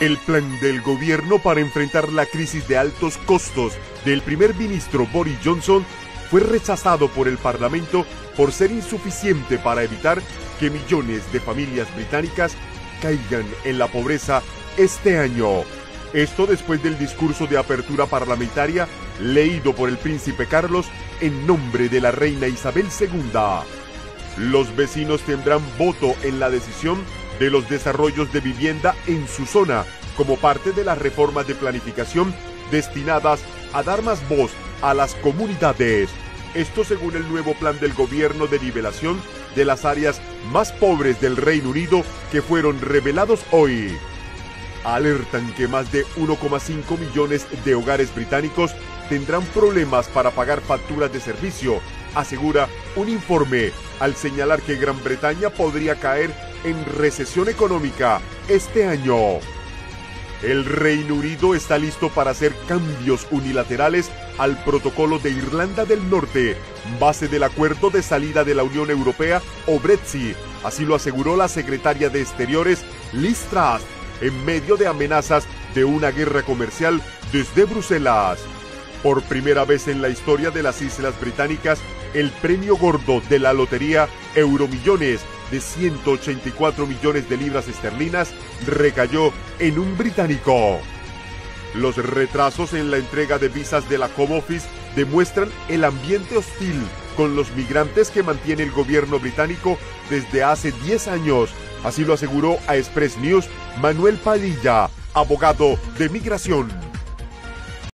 El plan del gobierno para enfrentar la crisis de altos costos del primer ministro Boris Johnson fue rechazado por el Parlamento por ser insuficiente para evitar que millones de familias británicas caigan en la pobreza este año. Esto después del discurso de apertura parlamentaria leído por el príncipe Carlos en nombre de la reina Isabel II. Los vecinos tendrán voto en la decisión de los desarrollos de vivienda en su zona como parte de las reformas de planificación destinadas a dar más voz a las comunidades. Esto según el nuevo plan del gobierno de nivelación de las áreas más pobres del Reino Unido que fueron revelados hoy. Alertan que más de 1,5 millones de hogares británicos tendrán problemas para pagar facturas de servicio, asegura un informe al señalar que Gran Bretaña podría caer en recesión económica este año. El Reino Unido está listo para hacer cambios unilaterales al protocolo de Irlanda del Norte, base del acuerdo de salida de la Unión Europea o Brexit. Así lo aseguró la secretaria de Exteriores Liz Truss en medio de amenazas de una guerra comercial desde Bruselas. Por primera vez en la historia de las Islas Británicas, el premio gordo de la lotería Euromillones de 184 millones de libras esterlinas recayó en un británico. Los retrasos en la entrega de visas de la Home Office demuestran el ambiente hostil con los migrantes que mantiene el gobierno británico desde hace 10 años. Así lo aseguró a Express News Manuel Padilla, abogado de migración.